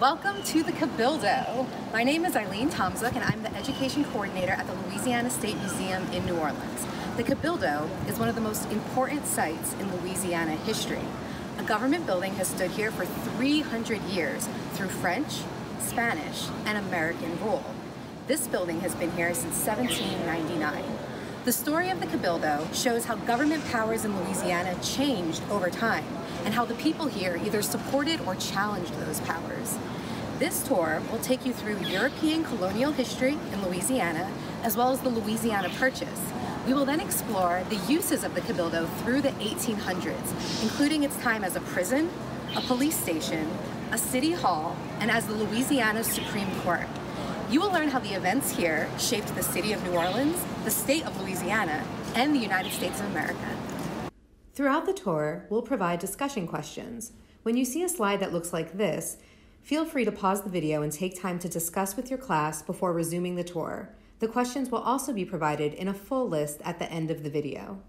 Welcome to the Cabildo. My name is Eileen Tomzuk and I'm the education coordinator at the Louisiana State Museum in New Orleans. The Cabildo is one of the most important sites in Louisiana history. A government building has stood here for 300 years through French, Spanish, and American rule. This building has been here since 1799. The story of the Cabildo shows how government powers in Louisiana changed over time and how the people here either supported or challenged those powers. This tour will take you through European colonial history in Louisiana, as well as the Louisiana Purchase. We will then explore the uses of the Cabildo through the 1800s, including its time as a prison, a police station, a city hall, and as the Louisiana Supreme Court. You will learn how the events here shaped the city of New Orleans, the state of Louisiana, and the United States of America. Throughout the tour, we'll provide discussion questions. When you see a slide that looks like this, feel free to pause the video and take time to discuss with your class before resuming the tour. The questions will also be provided in a full list at the end of the video.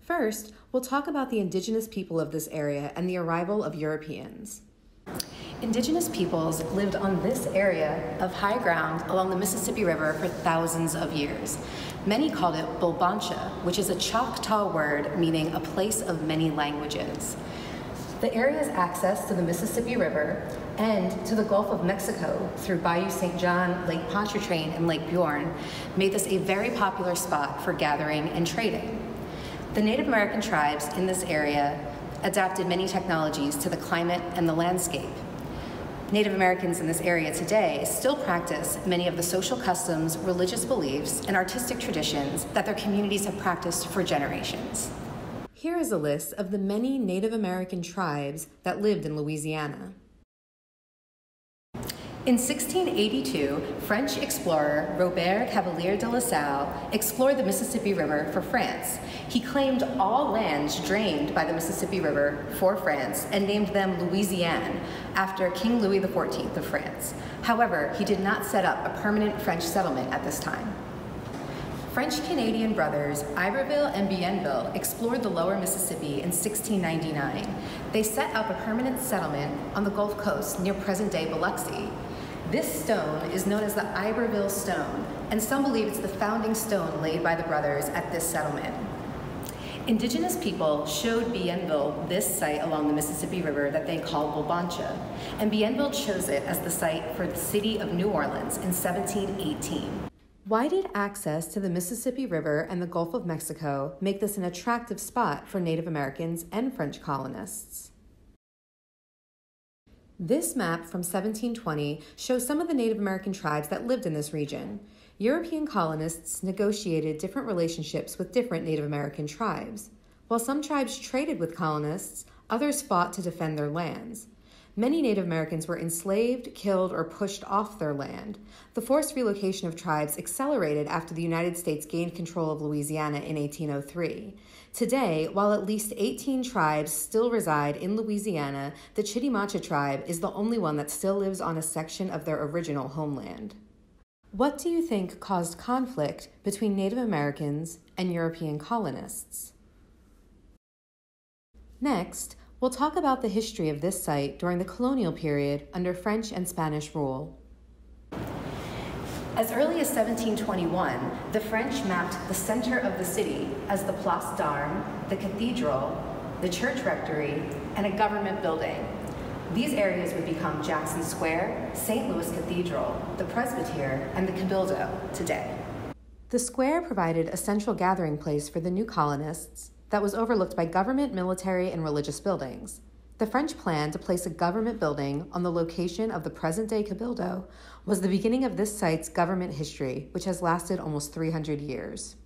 First, we'll talk about the indigenous people of this area and the arrival of Europeans. Indigenous peoples lived on this area of high ground along the Mississippi River for thousands of years. Many called it Bulbancha, which is a Choctaw word meaning a place of many languages. The area's access to the Mississippi River and to the Gulf of Mexico through Bayou St. John, Lake Pontchartrain, and Lake Borgne made this a very popular spot for gathering and trading. The Native American tribes in this area adapted many technologies to the climate and the landscape. Native Americans in this area today still practice many of the social customs, religious beliefs, and artistic traditions that their communities have practiced for generations. Here is a list of the many Native American tribes that lived in Louisiana. In 1682, French explorer Robert Cavelier de La Salle explored the Mississippi River for France. He claimed all lands drained by the Mississippi River for France and named them Louisiane after King Louis XIV of France. However, he did not set up a permanent French settlement at this time. French-Canadian brothers Iberville and Bienville explored the lower Mississippi in 1699. They set up a permanent settlement on the Gulf Coast near present-day Biloxi. This stone is known as the Iberville Stone, and some believe it's the founding stone laid by the brothers at this settlement. Indigenous people showed Bienville this site along the Mississippi River that they called Bulbancha, and Bienville chose it as the site for the city of New Orleans in 1718. Why did access to the Mississippi River and the Gulf of Mexico make this an attractive spot for Native Americans and French colonists? This map from 1720 shows some of the Native American tribes that lived in this region. European colonists negotiated different relationships with different Native American tribes. While some tribes traded with colonists, others fought to defend their lands. Many Native Americans were enslaved, killed, or pushed off their land. The forced relocation of tribes accelerated after the United States gained control of Louisiana in 1803. Today, while at least 18 tribes still reside in Louisiana, the Chitimacha tribe is the only one that still lives on a section of their original homeland. What do you think caused conflict between Native Americans and European colonists? Next, we'll talk about the history of this site during the colonial period under French and Spanish rule. As early as 1721, the French mapped the center of the city as the Place d'Armes, the cathedral, the church rectory, and a government building. These areas would become Jackson Square, St. Louis Cathedral, the Presbytère, and the Cabildo today. The square provided a central gathering place for the new colonists that was overlooked by government, military, and religious buildings. The French plan to place a government building on the location of the present day Cabildo was the beginning of this site's government history, which has lasted almost 300 years.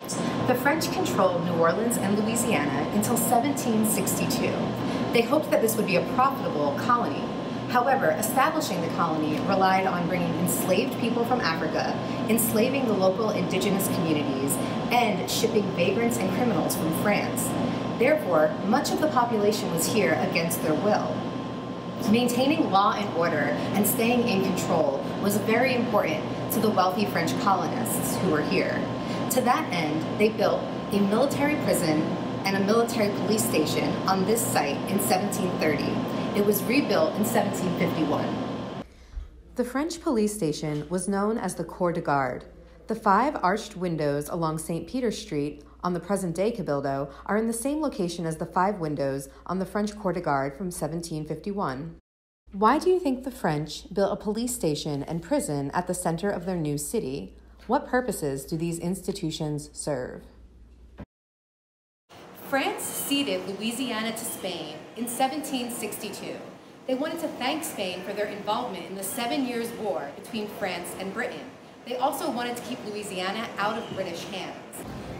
The French controlled New Orleans and Louisiana until 1762. They hoped that this would be a profitable colony. However, establishing the colony relied on bringing enslaved people from Africa, enslaving the local indigenous communities, and shipping vagrants and criminals from France. Therefore, much of the population was here against their will. Maintaining law and order and staying in control was very important to the wealthy French colonists who were here. To that end, they built a military prison and a military police station on this site in 1730. It was rebuilt in 1751. The French police station was known as the Corps de Garde. The five arched windows along St. Peter Street on the present day Cabildo are in the same location as the five windows on the French Garde from 1751. Why do you think the French built a police station and prison at the center of their new city? What purposes do these institutions serve? France ceded Louisiana to Spain in 1762. They wanted to thank Spain for their involvement in the Seven Years' War between France and Britain. They also wanted to keep Louisiana out of British hands.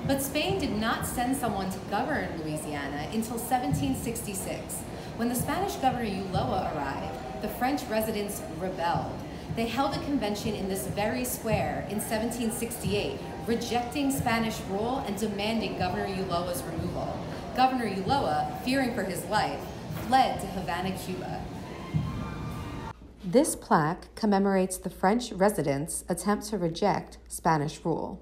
But Spain did not send someone to govern Louisiana until 1766. When the Spanish governor Ulloa arrived, the French residents rebelled. They held a convention in this very square in 1768, rejecting Spanish rule and demanding Governor Ulloa's removal. Governor Ulloa, fearing for his life, fled to Havana, Cuba. This plaque commemorates the French residents' attempt to reject Spanish rule.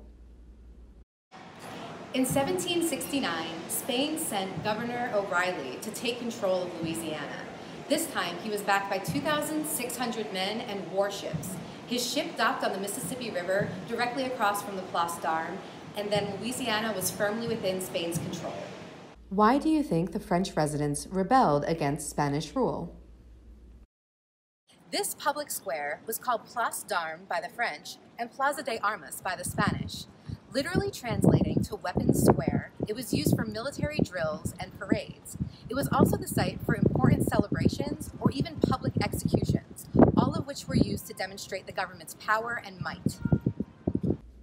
In 1769, Spain sent Governor O'Reilly to take control of Louisiana. This time, he was backed by 2,600 men and warships. His ship docked on the Mississippi River directly across from the Place d'Armes, and then Louisiana was firmly within Spain's control. Why do you think the French residents rebelled against Spanish rule? This public square was called Place d'Armes by the French and Plaza de Armas by the Spanish. Literally translating to Weapons Square, it was used for military drills and parades. It was also the site for important celebrations or even public executions, all of which were used to demonstrate the government's power and might.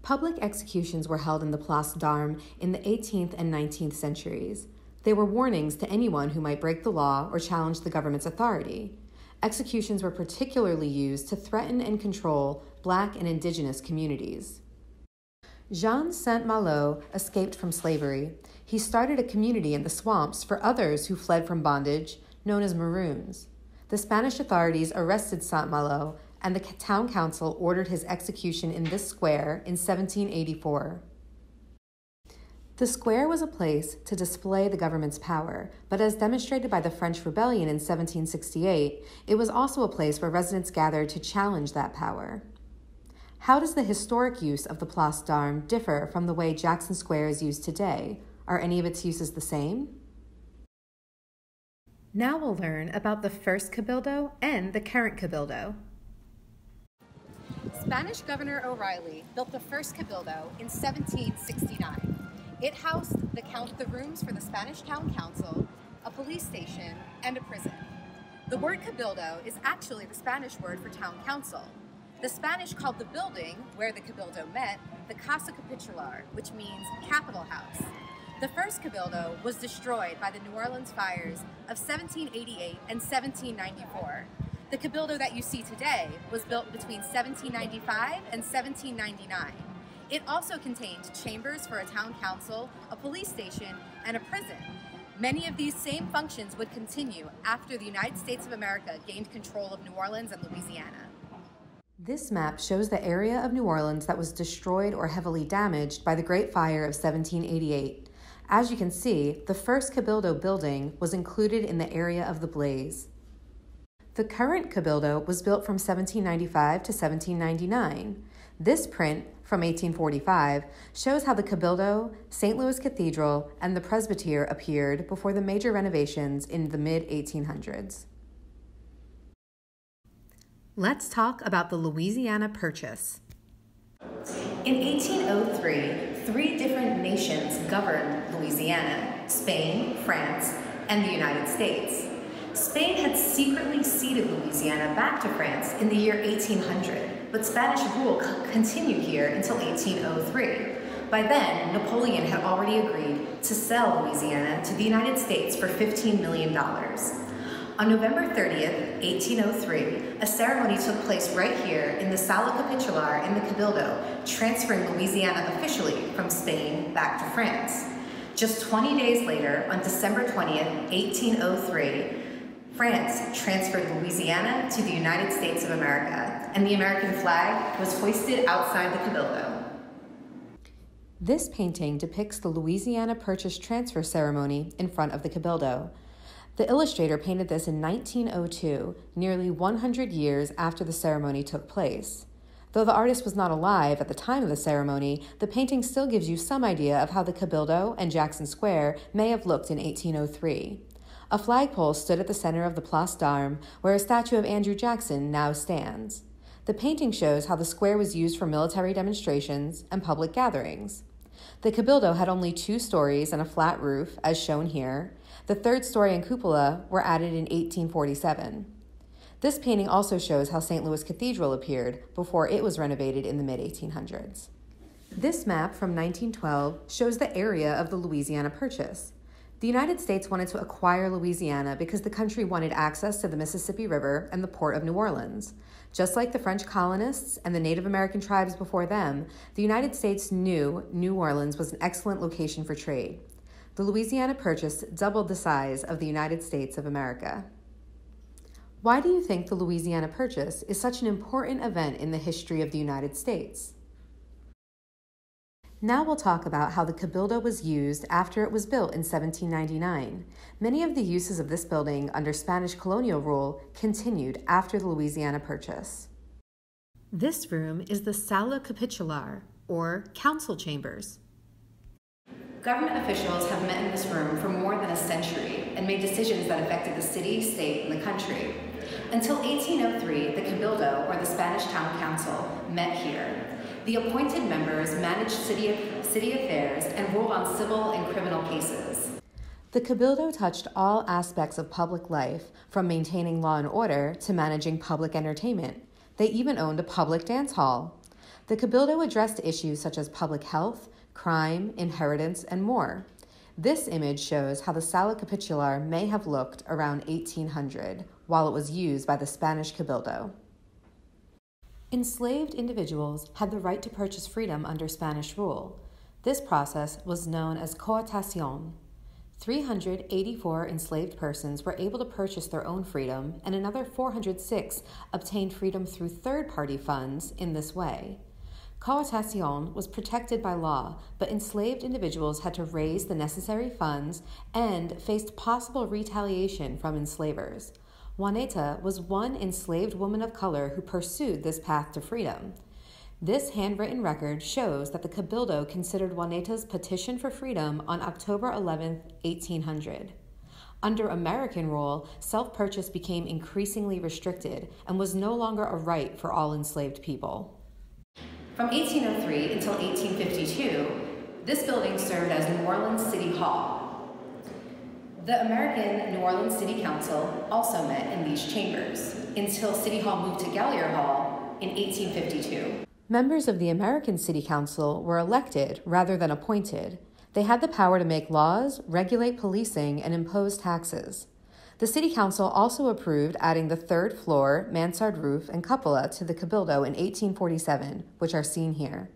Public executions were held in the Place d'Armes in the 18th and 19th centuries. They were warnings to anyone who might break the law or challenge the government's authority. Executions were particularly used to threaten and control black and indigenous communities. Jean Saint Malo escaped from slavery. He started a community in the swamps for others who fled from bondage, known as Maroons. The Spanish authorities arrested Saint Malo, and the town council ordered his execution in this square in 1784. The square was a place to display the government's power, but as demonstrated by the French Rebellion in 1768, it was also a place where residents gathered to challenge that power. How does the historic use of the Place d'Armes differ from the way Jackson Square is used today? Are any of its uses the same? Now we'll learn about the first Cabildo and the current Cabildo. Spanish Governor O'Reilly built the first Cabildo in 1769. It housed the, count, the rooms for the Spanish Town Council, a police station, and a prison. The word Cabildo is actually the Spanish word for town council, the Spanish called the building where the Cabildo met the Casa Capitular, which means capital House. The first Cabildo was destroyed by the New Orleans fires of 1788 and 1794. The Cabildo that you see today was built between 1795 and 1799. It also contained chambers for a town council, a police station, and a prison. Many of these same functions would continue after the United States of America gained control of New Orleans and Louisiana. This map shows the area of New Orleans that was destroyed or heavily damaged by the Great Fire of 1788. As you can see, the first Cabildo building was included in the area of the blaze. The current Cabildo was built from 1795 to 1799. This print, from 1845, shows how the Cabildo, St. Louis Cathedral, and the Presbytere appeared before the major renovations in the mid 1800s. Let's talk about the Louisiana Purchase. In 1803, three different nations governed Louisiana Spain, France, and the United States. Spain had secretly ceded Louisiana back to France in the year 1800, but Spanish rule continued here until 1803. By then, Napoleon had already agreed to sell Louisiana to the United States for $15 million. On November 30th, 1803, a ceremony took place right here in the Sala Capitular in the Cabildo, transferring Louisiana officially from Spain back to France. Just 20 days later, on December 20th, 1803, France transferred Louisiana to the United States of America, and the American flag was hoisted outside the Cabildo. This painting depicts the Louisiana Purchase Transfer ceremony in front of the Cabildo. The illustrator painted this in 1902, nearly 100 years after the ceremony took place. Though the artist was not alive at the time of the ceremony, the painting still gives you some idea of how the Cabildo and Jackson Square may have looked in 1803. A flagpole stood at the center of the Place d'Armes, where a statue of Andrew Jackson now stands. The painting shows how the square was used for military demonstrations and public gatherings. The Cabildo had only two stories and a flat roof, as shown here. The third story and cupola were added in 1847. This painting also shows how St. Louis Cathedral appeared before it was renovated in the mid 1800s. This map from 1912 shows the area of the Louisiana Purchase. The United States wanted to acquire Louisiana because the country wanted access to the Mississippi River and the port of New Orleans. Just like the French colonists and the Native American tribes before them, the United States knew New Orleans was an excellent location for trade. The Louisiana Purchase doubled the size of the United States of America. Why do you think the Louisiana Purchase is such an important event in the history of the United States? Now we'll talk about how the Cabildo was used after it was built in 1799. Many of the uses of this building under Spanish colonial rule continued after the Louisiana Purchase. This room is the Sala Capitular, or Council Chambers. Government officials have met in this room for more than a century and made decisions that affected the city, state, and the country. Until 1803, the Cabildo, or the Spanish Town Council, met here. The appointed members managed city, city affairs and ruled on civil and criminal cases. The Cabildo touched all aspects of public life, from maintaining law and order to managing public entertainment. They even owned a public dance hall. The Cabildo addressed issues such as public health, crime, inheritance, and more. This image shows how the Sala Capitular may have looked around 1800 while it was used by the Spanish Cabildo. Enslaved individuals had the right to purchase freedom under Spanish rule. This process was known as coartación. 384 enslaved persons were able to purchase their own freedom, and another 406 obtained freedom through third party funds in this way. Coartación was protected by law, but enslaved individuals had to raise the necessary funds and faced possible retaliation from enslavers. Juanita was one enslaved woman of color who pursued this path to freedom. This handwritten record shows that the Cabildo considered Juanita's petition for freedom on October 11, 1800. Under American rule, self purchase became increasingly restricted and was no longer a right for all enslaved people. From 1803 until 1852, this building served as New Orleans City Hall. The American New Orleans City Council also met in these chambers until City Hall moved to Gallier Hall in 1852. Members of the American City Council were elected rather than appointed. They had the power to make laws, regulate policing, and impose taxes. The City Council also approved adding the third floor, mansard roof, and cupola to the Cabildo in 1847, which are seen here.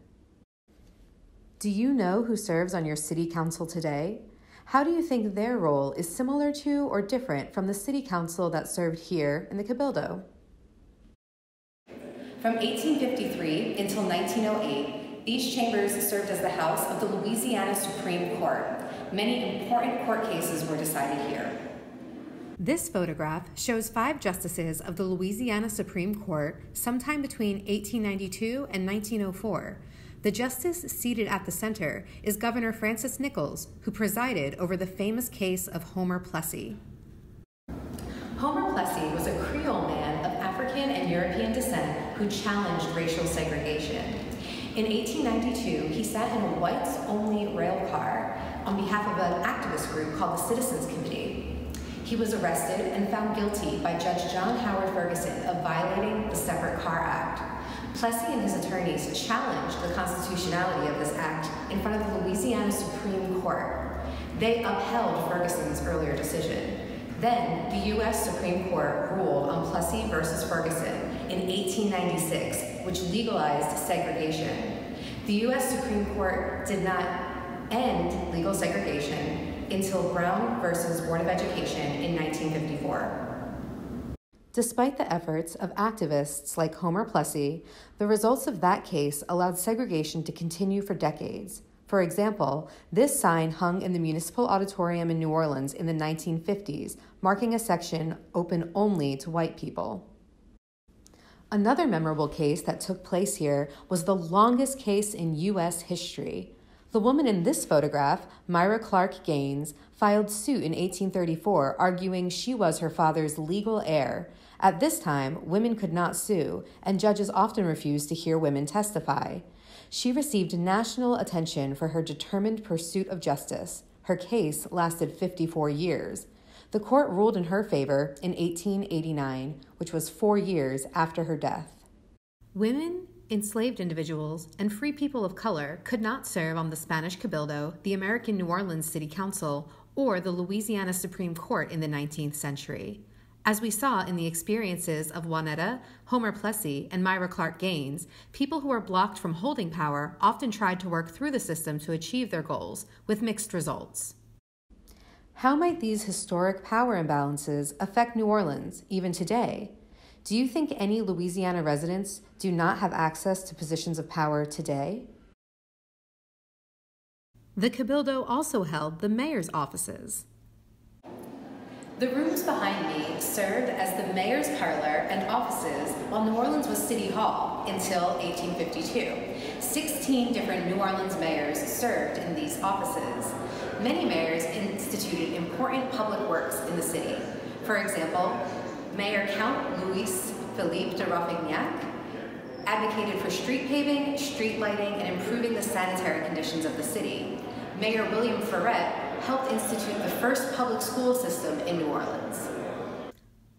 Do you know who serves on your City Council today? How do you think their role is similar to or different from the City Council that served here in the Cabildo? From 1853 until 1908, these chambers served as the house of the Louisiana Supreme Court. Many important court cases were decided here. This photograph shows five justices of the Louisiana Supreme Court sometime between 1892 and 1904. The justice seated at the center is Governor Francis Nichols, who presided over the famous case of Homer Plessy. Homer Plessy was a Creole man of African and European descent who challenged racial segregation. In 1892, he sat in a whites only rail car on behalf of an activist group called the Citizens Committee. He was arrested and found guilty by Judge John Howard Ferguson of violating the Separate Car Act. Plessy and his attorneys challenged the constitutionality of this act in front of the Louisiana Supreme Court. They upheld Ferguson's earlier decision. Then, the U.S. Supreme Court ruled on Plessy versus Ferguson in 1896, which legalized segregation. The U.S. Supreme Court did not end legal segregation until Brown versus Board of Education in 1954. Despite the efforts of activists like Homer Plessy, the results of that case allowed segregation to continue for decades. For example, this sign hung in the Municipal Auditorium in New Orleans in the 1950s, marking a section open only to white people. Another memorable case that took place here was the longest case in U.S. history. The woman in this photograph, Myra Clark Gaines, filed suit in 1834 arguing she was her father's legal heir. At this time, women could not sue, and judges often refused to hear women testify. She received national attention for her determined pursuit of justice. Her case lasted 54 years. The court ruled in her favor in 1889, which was four years after her death. Women, enslaved individuals, and free people of color could not serve on the Spanish Cabildo, the American New Orleans City Council, or the Louisiana Supreme Court in the 19th century. As we saw in the experiences of Juanetta, Homer Plessy, and Myra Clark Gaines, people who are blocked from holding power often tried to work through the system to achieve their goals, with mixed results. How might these historic power imbalances affect New Orleans, even today? Do you think any Louisiana residents do not have access to positions of power today? The Cabildo also held the mayor's offices. The rooms behind me served as the mayor's parlor and offices while New Orleans was City Hall until 1852. 16 different New Orleans mayors served in these offices. Many mayors instituted important public works in the city. For example, Mayor Count Louis Philippe de Roffignac advocated for street paving, street lighting, and improving the sanitary conditions of the city. Mayor William Freret helped institute the first public school system in New Orleans.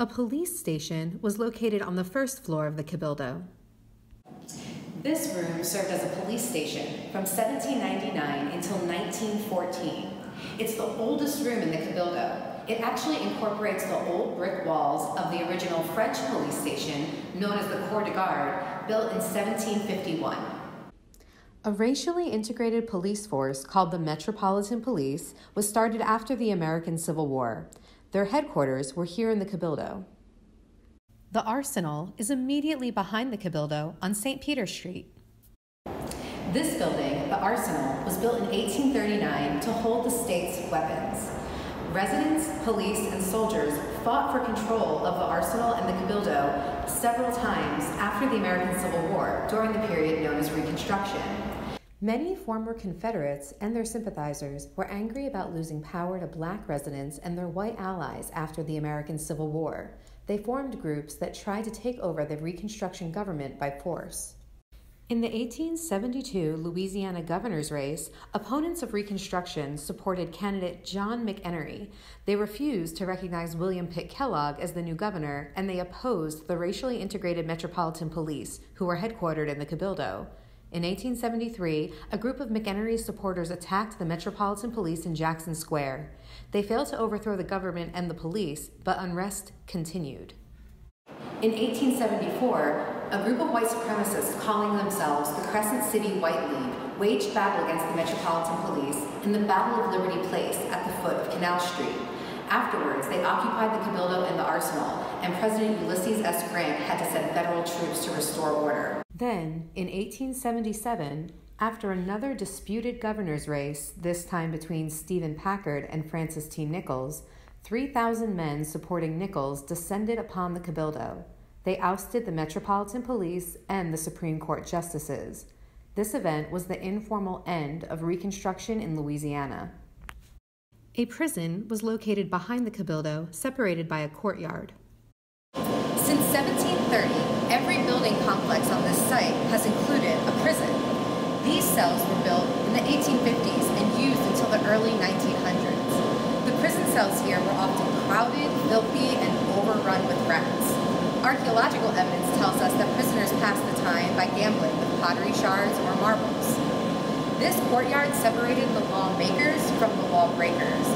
A police station was located on the first floor of the Cabildo. This room served as a police station from 1799 until 1914. It's the oldest room in the Cabildo. It actually incorporates the old brick walls of the original French police station, known as the Corps de Garde, built in 1751. A racially integrated police force called the Metropolitan Police was started after the American Civil War. Their headquarters were here in the Cabildo. The Arsenal is immediately behind the Cabildo on St. Peter Street. This building, the Arsenal, was built in 1839 to hold the state's weapons. Residents, police, and soldiers fought for control of the arsenal and the Cabildo several times after the American Civil War during the period known as Reconstruction. Many former Confederates and their sympathizers were angry about losing power to black residents and their white allies after the American Civil War. They formed groups that tried to take over the Reconstruction government by force. In the 1872 Louisiana governor's race, opponents of Reconstruction supported candidate John McEnery. They refused to recognize William Pitt Kellogg as the new governor, and they opposed the racially integrated Metropolitan Police, who were headquartered in the Cabildo. In 1873, a group of McEnery's supporters attacked the Metropolitan Police in Jackson Square. They failed to overthrow the government and the police, but unrest continued. In 1874, a group of white supremacists calling themselves the Crescent City White League waged battle against the Metropolitan Police in the Battle of Liberty Place at the foot of Canal Street. Afterwards, they occupied the Cabildo and the Arsenal, and President Ulysses S. Grant had to send federal troops to restore order. Then, in 1877, after another disputed governor's race, this time between Stephen Packard and Francis T. Nichols, 3,000 men supporting Nichols descended upon the Cabildo. They ousted the Metropolitan Police and the Supreme Court justices. This event was the informal end of Reconstruction in Louisiana. A prison was located behind the Cabildo, separated by a courtyard. Since 1730, every building complex on this site has included a prison. These cells were built in the 1850s and used until the early 1900s. The prison cells here were often crowded, filthy, and overrun with rats. Archaeological evidence tells us that prisoners passed the time by gambling with pottery shards or marbles. This courtyard separated the lawmakers from the lawbreakers.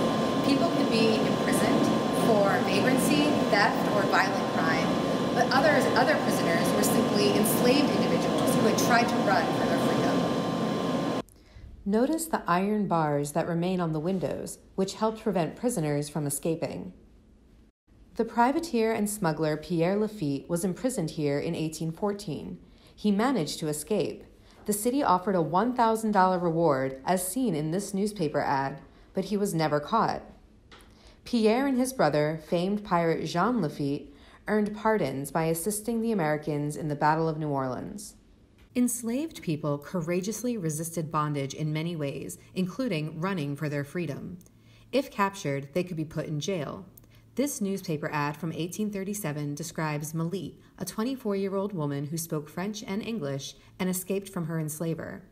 People could be imprisoned for vagrancy, theft, or violent crime, but others, other prisoners were simply enslaved individuals who had tried to run for their freedom. Notice the iron bars that remain on the windows, which helped prevent prisoners from escaping. The privateer and smuggler Pierre Lafitte was imprisoned here in 1814. He managed to escape. The city offered a $1,000 reward as seen in this newspaper ad, but he was never caught. Pierre and his brother, famed pirate Jean Lafitte, earned pardons by assisting the Americans in the Battle of New Orleans. Enslaved people courageously resisted bondage in many ways, including running for their freedom. If captured, they could be put in jail. This newspaper ad from 1837 describes Malit, a 24 year old woman who spoke French and English and escaped from her enslaver.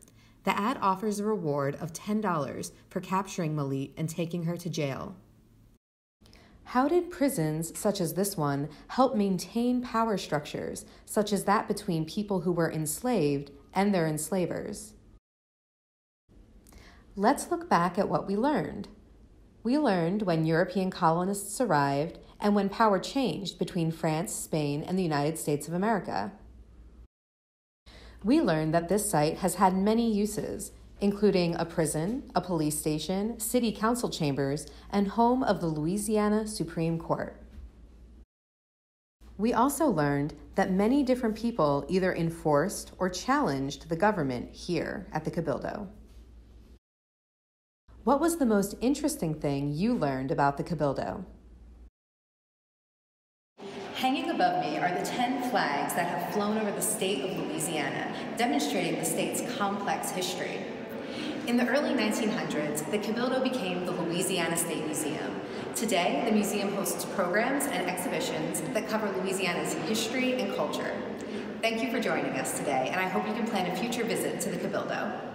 The ad offers a reward of $10 for capturing Malit and taking her to jail. How did prisons, such as this one, help maintain power structures, such as that between people who were enslaved and their enslavers? Let's look back at what we learned. We learned when European colonists arrived and when power changed between France, Spain, and the United States of America. We learned that this site has had many uses, including a prison, a police station, city council chambers, and home of the Louisiana Supreme Court. We also learned that many different people either enforced or challenged the government here at the Cabildo. What was the most interesting thing you learned about the Cabildo? Hanging above me are the 10 flags that have flown over the state of Louisiana, demonstrating the state's complex history. In the early 1900s, the Cabildo became the Louisiana State Museum. Today, the museum hosts programs and exhibitions that cover Louisiana's history and culture. Thank you for joining us today, and I hope you can plan a future visit to the Cabildo.